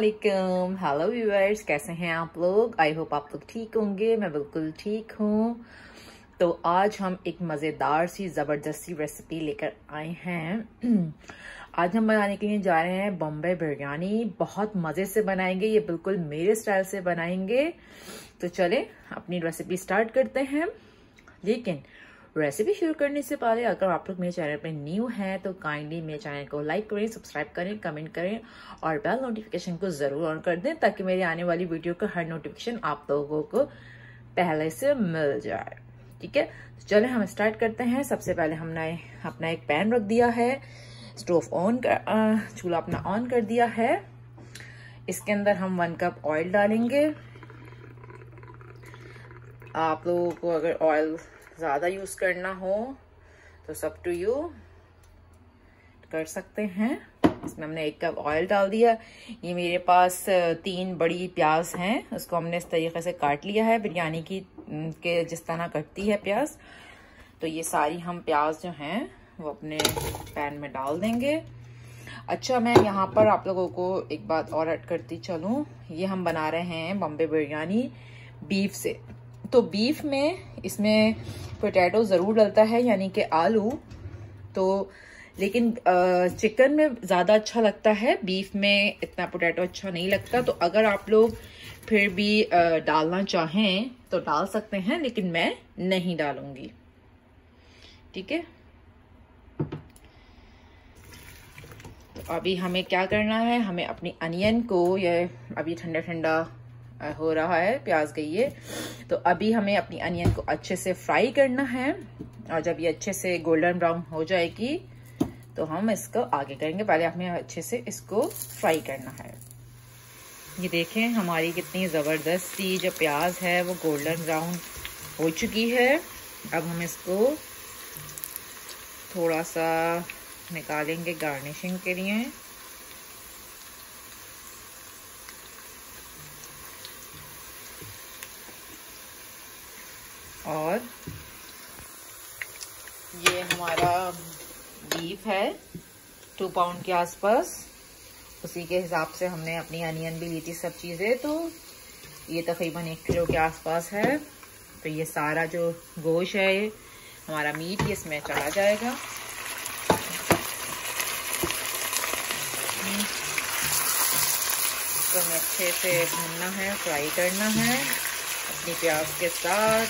वालेकुम hello viewers कैसे हैं आप लोग? आई होप आप लोग ठीक होंगे। मैं बिल्कुल ठीक हूँ। तो आज हम एक मज़ेदार सी, ज़बरदस्ती रेसिपी लेकर आए हैं। आज हम बनाने के लिए जा रहे हैं बॉम्बे बिरयानी। बहुत मज़े से बनाएँगे। ये बिल्कुल मेरे स्टाइल से बनाएँगे। तो चले, अपनी रेसिपी स्टार्ट करते हैं। लेकिन रेसिपी शुरू करने से पहले, अगर आप लोग मेरे चैनल पर न्यू हैं तो काइंडली मेरे चैनल को लाइक करें सब्सक्राइब करें कमेंट करें और बेल नोटिफिकेशन को ज़रूर ऑन कर दें ताकि मेरी आने वाली वीडियो का हर नोटिफिकेशन आप लोगों को पहले से मिल जाए। ठीक है? तो चले हम स्टार्ट करते हैं। सबसे पहले हमने अपना एक पैन रख दिया है। स्टोव ऑन कर चूल्हा अपना ऑन कर दिया है। इसके अंदर हम वन कप ऑयल डालेंगे। आप लोगों को अगर ऑयल ज़्यादा यूज़ करना हो तो सब टू यू कर सकते हैं। इसमें हमने एक कप ऑयल डाल दिया। ये मेरे पास तीन बड़ी प्याज हैं। उसको हमने इस तरीके से काट लिया है। बिरयानी की के जिस तरह कटती है प्याज। तो ये सारी हम प्याज जो हैं, वो अपने पैन में डाल देंगे। अच्छा मैं यहाँ पर आप लोगों को एक बात और ऐड करती चलूँ। ये हम बना रहे हैं बम्बे बिरयानी बीफ से। तो बीफ में इसमें पोटैटो ज़रूर डलता है, यानी कि आलू। तो लेकिन चिकन में ज़्यादा अच्छा लगता है। बीफ में इतना पोटैटो अच्छा नहीं लगता। तो अगर आप लोग फिर भी डालना चाहें तो डाल सकते हैं, लेकिन मैं नहीं डालूँगी। ठीक है? तो अभी हमें क्या करना है? हमें अपनी अनियन को, ये अभी ठंडा ठंडा हो रहा है, प्याज गई है तो अभी हमें अपनी अनियन को अच्छे से फ्राई करना है और जब ये अच्छे से गोल्डन ब्राउन हो जाएगी तो हम इसको आगे करेंगे। पहले हमें अच्छे से इसको फ्राई करना है। ये देखें, हमारी कितनी ज़बरदस्ती, जो प्याज है वो गोल्डन ब्राउन हो चुकी है। अब हम इसको थोड़ा सा निकालेंगे गार्निशिंग के लिए। और ये हमारा बीफ है टू पाउंड के आसपास। उसी के हिसाब से हमने अपनी अनियन भी ली थी सब चीज़ें तो ये तकरीबन एक किलो के आसपास है। तो ये सारा जो गोश है हमारा मीट ये इसमें चला जाएगा। इसको हमें अच्छे से भूनना है फ्राई करना है, अपनी प्याज के साथ।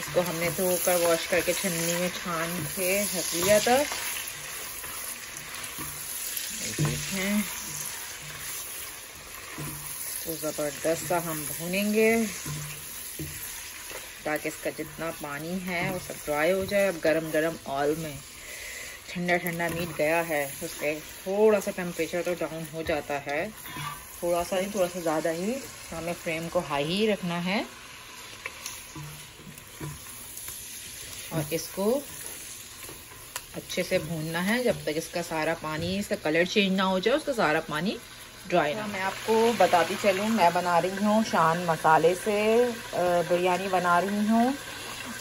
इसको हमने धोकर वॉश करके छन्नी में छान के रख लिया था। देखें। तो ज़बरदस्त सा हम भूनेंगे ताकि इसका जितना पानी है वो सब ड्राई हो जाए। अब गरम गरम ऑयल में ठंडा ठंडा मीट गया है उसके थोड़ा सा टेम्परेचर तो डाउन हो जाता है। थोड़ा सा नहीं, थोड़ा सा ज़्यादा ही हमें फ्लेम को हाई ही रखना है। और इसको अच्छे से भूनना है। जब तक इसका सारा पानी इसका कलर चेंज ना हो जाए उसका सारा पानी ड्राई ना मैं आपको बताती चलूँ मैं बना रही हूँ शान मसाले से बिरयानी बना रही हूँ।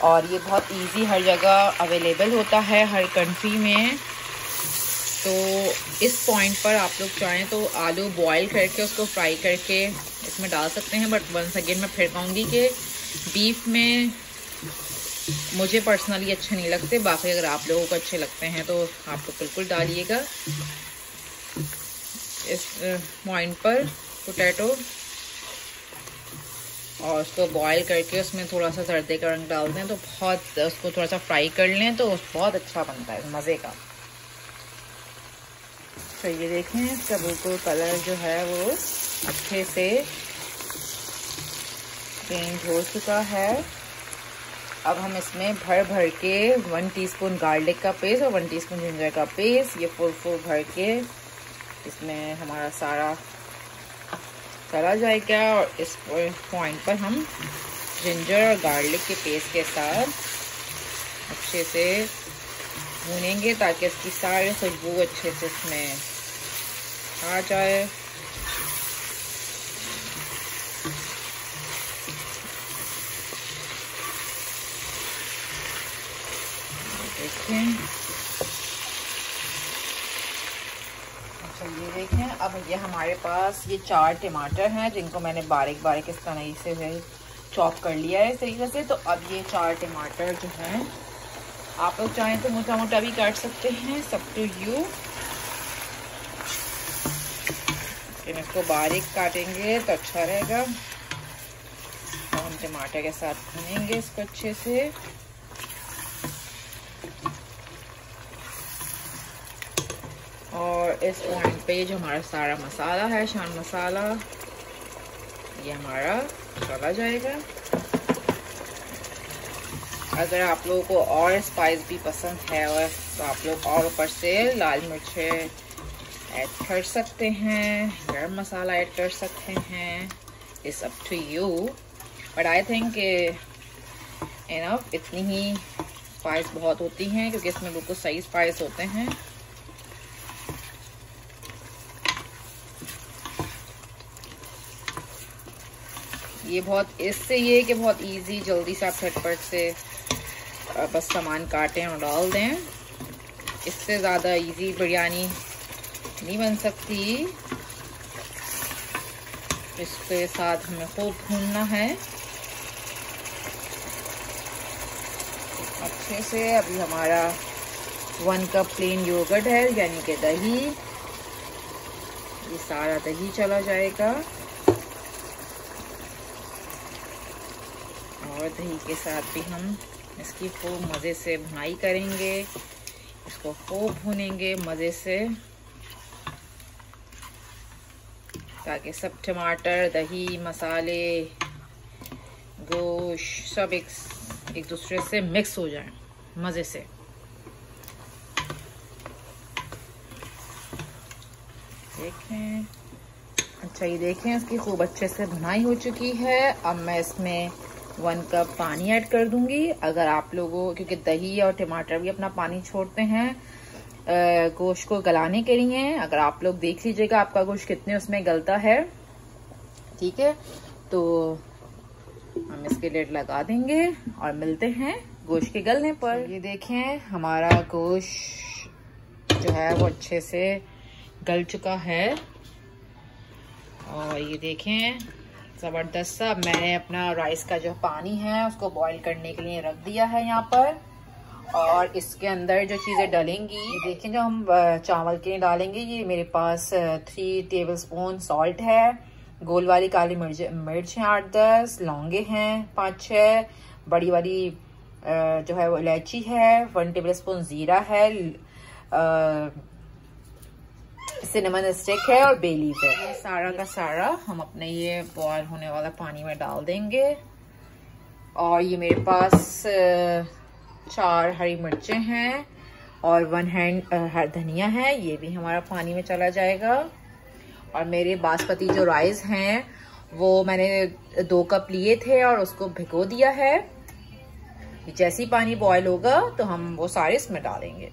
और ये बहुत इजी हर जगह अवेलेबल होता है हर कंट्री में। तो इस पॉइंट पर आप लोग चाहें तो आलू बॉईल करके उसको फ्राई करके इसमें डाल सकते हैं बट वंस अगेन मैं फिर कहूँगी कि बीफ में मुझे पर्सनली अच्छे नहीं लगते, बाकी अगर आप लोगों को अच्छे लगते हैं तो आप लोग बिल्कुल डालिएगा। इस पॉइंट पर पोटैटो और उसको बॉईल करके उसमें थोड़ा सा सर्दे का रंग डाल दें तो बहुत, उसको थोड़ा सा फ्राई कर लें तो बहुत अच्छा बनता है, मज़े का। तो ये देखें इसका बिल्कुल कलर जो है वो अच्छे से चेंज हो चुका है। अब हम इसमें भर भर के वन टीस्पून गार्लिक का पेस्ट और वन टीस्पून जिंजर का पेस्ट ये फुल फुल भर के इसमें हमारा सारा चला जाएगा और इस पॉइंट पर हम जिंजर और गार्लिक के पेस्ट के साथ अच्छे से भूनेंगे ताकि इसकी सारी खुशबू अच्छे से इसमें आ जाए। देखें। अच्छा देखें, अब ये हमारे पास ये चार टमाटर हैं, जिनको मैंने बारीक बारीक इस तरह से चॉप कर लिया है इस तरीके से। तो अब ये चार टमाटर जो हैं, आप लोग चाहें तो मोटा मोटा भी काट सकते हैं, सब टू यू। लेकिन इसको बारीक काटेंगे तो अच्छा रहेगा। तो हम टमाटर के साथ भूनेंगे इसको अच्छे से। इस पॉइंट पे जो हमारा सारा मसाला है, शान मसाला। ये हमारा चला जाएगा। अगर आप लोगों को और स्पाइस भी पसंद है, और तो आप लोग और ऊपर से लाल मिर्चें ऐड कर सकते हैं, गर्म मसाला ऐड कर सकते हैं। It's up to you but I think enough इतनी ही स्पाइस बहुत होती हैं, क्योंकि इसमें बिल्कुल सही स्पाइस होते हैं। ये बहुत, इससे ये कि बहुत इजी जल्दी से आप झटपट से बस सामान काटें और डाल दें। इससे ज़्यादा इजी बिरयानी नहीं बन सकती। इसके साथ हमें खूब भूनना है। अच्छे से अभी हमारा वन कप प्लेन योगर्ट है, यानी कि दही। ये सारा दही चला जाएगा। और दही के साथ भी हम इसकी खूब मज़े से भुनाई करेंगे। इसको खूब भुनेंगे मज़े से। ताकि सब टमाटर, दही, मसाले गोश्त सब एक एक दूसरे से मिक्स हो जाए मज़े से। देखें। अच्छा ये देखें इसकी खूब अच्छे से भुनाई हो चुकी है। अब मैं इसमें वन कप पानी ऐड कर दूँगी। अगर आप लोगों, क्योंकि दही और टमाटर भी अपना पानी छोड़ते हैं गोश्त को गलाने के लिए, अगर आप लोग देख लीजिएगा आपका गोश्त कितने उसमें गलता है। ठीक है? तो हम इसके लेट लगा देंगे और मिलते हैं गोश्त के गलने पर। ये देखें, हमारा गोश्त जो है वो अच्छे से गल चुका है। और ये देखें ज़बरदस्त। सा मैंने अपना राइस का जो पानी है, उसको बॉईल करने के लिए रख दिया है यहाँ पर। और इसके अंदर जो चीज़ें डलेंगी देखें जो हम चावल के लिए डालेंगे, ये मेरे पास थ्री टेबल स्पून सॉल्ट है। गोल वाली काली मिर्च मिर्च है आठ दस, लौंगे हैं पाँच छः, बड़ी वाली जो है वो इलायची है वन टेबल स्पून ज़ीरा है सिनेमन स्टिक है और बेलीफ है। सारा का सारा हम अपने ये बॉयल होने वाला पानी में डाल देंगे। और ये मेरे पास चार हरी मिर्चें हैं और वन हैंड हर धनिया है। ये भी हमारा पानी में चला जाएगा। और मेरे बासमती जो राइस हैं, वो मैंने दो कप लिए थे और उसको भिगो दिया है। जैसे ही पानी बॉयल होगा तो हम वो सारे इसमें डालेंगे।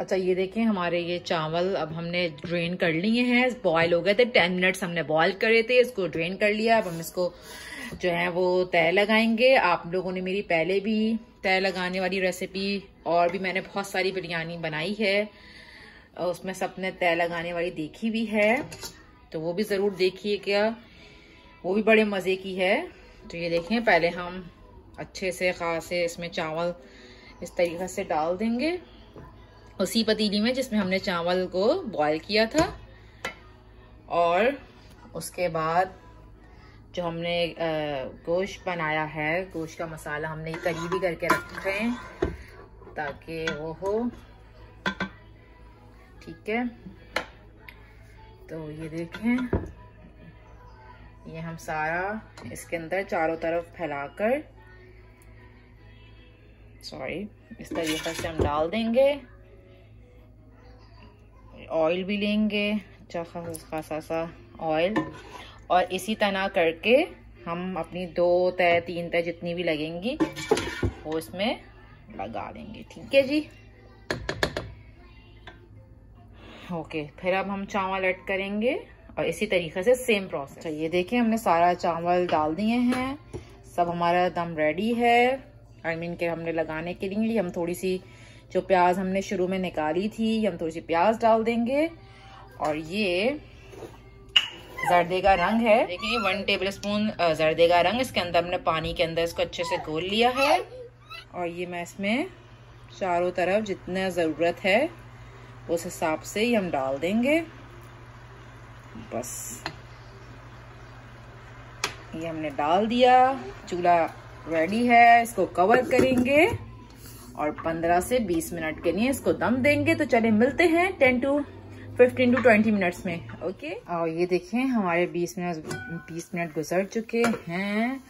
अच्छा ये देखें, हमारे ये चावल अब हमने ड्रेन कर लिए हैं बॉयल हो गए थे टेन मिनट्स हमने बॉयल करे थे, इसको ड्रेन कर लिया, अब हम इसको जो है वो तय लगाएँगे। आप लोगों ने मेरी पहले भी तय लगाने वाली रेसिपी और भी मैंने बहुत सारी बिरयानी बनाई है उसमें सबने तय लगाने वाली देखी भी है तो वो भी ज़रूर देखिए क्या, वो भी बड़े मज़े की है। तो ये देखें, पहले हम अच्छे से खासे इसमें चावल इस तरीके से डाल देंगे। उसी पतीली में जिसमें हमने चावल को बॉईल किया था। और उसके बाद जो हमने गोश्त बनाया है, गोश्त का मसाला हमने करीबी करके रखे हैं ताकि वो हो। ठीक है? तो ये देखें। ये हम सारा इसके अंदर चारों तरफ़ फैलाकर सॉरी इस तरीके से हम डाल देंगे। ऑयल भी लेंगे अच्छा खासा सा ऑयल और इसी तरह करके हम अपनी दो तय, तीन तय जितनी भी लगेंगी, वो इसमें लगा देंगे, ठीक है जी? ओके फिर अब हम चावल ऐड करेंगे और इसी तरीके से सेम प्रोसेस अच्छा ये देखिए, हमने सारा चावल डाल दिए हैं। सब हमारा दम रेडी है। आई I मीन mean के हमने लगाने के लिए, हम थोड़ी सी जो प्याज हमने शुरू में निकाली थी हम थोड़ी सी प्याज डाल देंगे। और ये जर्दे का रंग है। देखिए वन टेबल स्पून जर्दे का रंग इसके अंदर हमने पानी के अंदर इसको अच्छे से घोल लिया है। और ये मैं इसमें चारों तरफ़ जितना ज़रूरत है उस हिसाब से ही हम डाल देंगे। बस। ये हमने डाल दिया। चूल्हा रेडी है इसको कवर करेंगे। और 15 से 20 मिनट के लिए इसको दम देंगे। तो चले मिलते हैं 10 टू 15 टू 20 मिनट्स में, ओके? और ये देखें हमारे 20 मिनट 20 मिनट गुजर चुके हैं।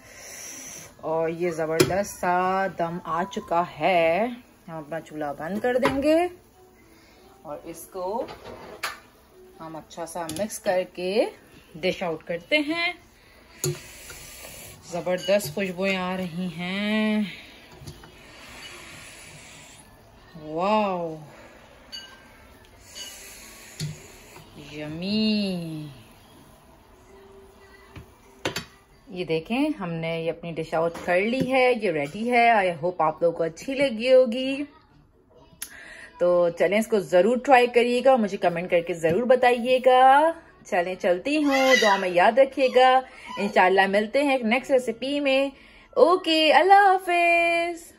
और ये ज़बरदस्त सा दम आ चुका है। हम अपना चूल्हा बंद कर देंगे। और इसको हम अच्छा सा मिक्स करके डिश आउट करते हैं। ज़बरदस्त खुशबुएँ आ रही हैं। यमी ये देखें, हमने ये अपनी डिश आउट कर ली है, ये रेडी है आई होप आप लोगों को अच्छी लगी होगी। तो चलें, इसको ज़रूर ट्राई करिएगा और मुझे कमेंट करके ज़रूर बताइएगा। चलें, चलती हूँ दुआ में याद रखिएगा। इंशाल्लाह मिलते हैं नेक्स्ट रेसिपी में। ओके अल्लाह हाफिज़।